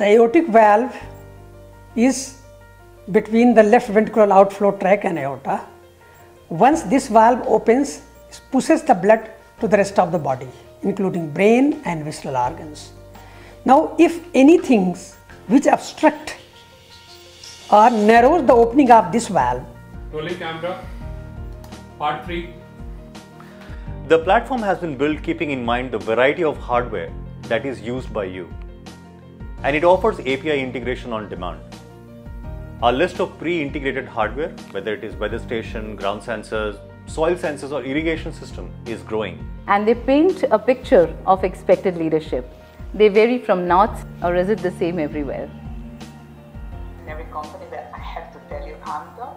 The aortic valve is between the left ventricular outflow tract and aorta. Once this valve opens, it pushes the blood to the rest of the body, including brain and visceral organs. Now, if anything which obstruct or narrows the opening of this valve, Rolling camera. Part 3. The platform has been built keeping in mind the variety of hardware that is used by you. And it offers API integration on demand. Our list of pre-integrated hardware, whether it is weather station, ground sensors, soil sensors or irrigation system is growing. and they paint a picture of expected leadership. They vary from north, or is it the same everywhere? in every company that I have to tell you I'm the